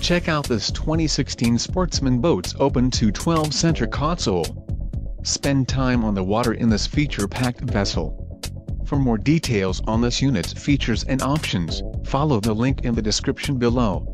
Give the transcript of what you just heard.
Check out this 2016 Sportsman Boats Open 212 center console. Spend time on the water in this feature-packed vessel. For more details on this unit's features and options, follow the link in the description below.